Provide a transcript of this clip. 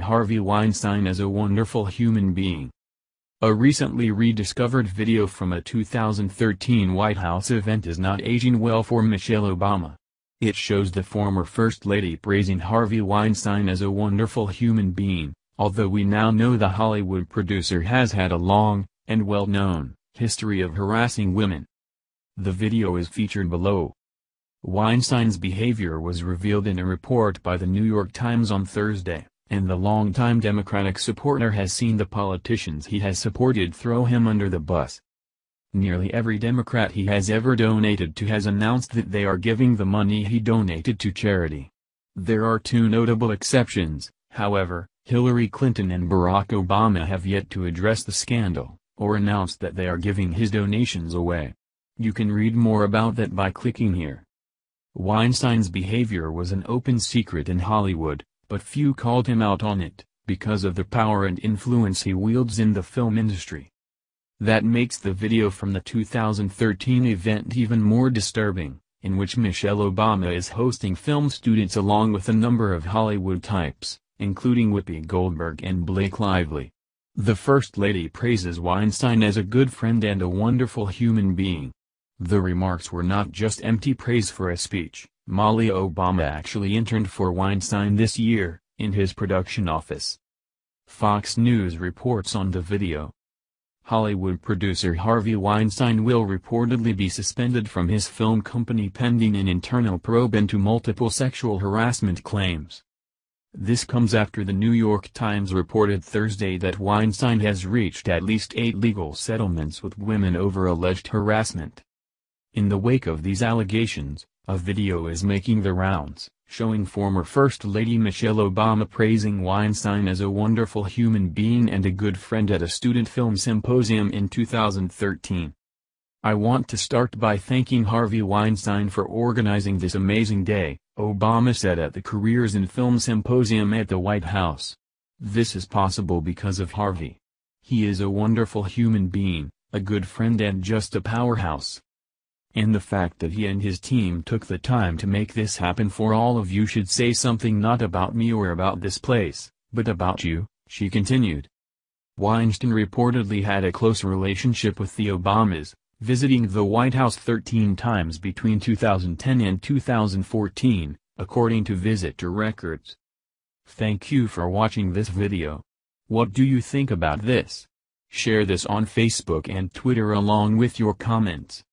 Harvey Weinstein as a wonderful human being. A recently rediscovered video from a 2013 White House event is not aging well for Michelle Obama. It shows the former First Lady praising Harvey Weinstein as a wonderful human being, although we now know the Hollywood producer has had a long, and well-known, history of harassing women. The video is featured below. Weinstein's behavior was revealed in a report by the New York Times on Thursday and the longtime Democratic supporter has seen the politicians he has supported throw him under the bus. Nearly every Democrat he has ever donated to has announced that they are giving the money he donated to charity. There are two notable exceptions, however, Hillary Clinton and Barack Obama have yet to address the scandal, or announce that they are giving his donations away. You can read more about that by clicking here. Weinstein's behavior was an open secret in Hollywood, but few called him out on it, because of the power and influence he wields in the film industry. That makes the video from the 2013 event even more disturbing, in which Michelle Obama is hosting film students along with a number of Hollywood types, including Whoopi Goldberg and Blake Lively. The First Lady praises Weinstein as a good friend and a wonderful human being. The remarks were not just empty praise for a speech. Malia Obama actually interned for Weinstein this year, in his production office. Fox News reports on the video. Hollywood producer Harvey Weinstein will reportedly be suspended from his film company pending an internal probe into multiple sexual harassment claims. This comes after the New York Times reported Thursday that Weinstein has reached at least eight legal settlements with women over alleged harassment. In the wake of these allegations, a video is making the rounds, showing former First Lady Michelle Obama praising Weinstein as a wonderful human being and a good friend at a student film symposium in 2013. I want to start by thanking Harvey Weinstein for organizing this amazing day, Obama said at the Careers in Film Symposium at the White House. This is possible because of Harvey. He is a wonderful human being, a good friend and just a powerhouse. And the fact that he and his team took the time to make this happen for all of you should say something not about me or about this place, but about you, she continued. Weinstein reportedly had a close relationship with the Obamas, visiting the White House 13 times between 2010 and 2014, according to visitor records. Thank you for watching this video. What do you think about this? Share this on Facebook and Twitter along with your comments.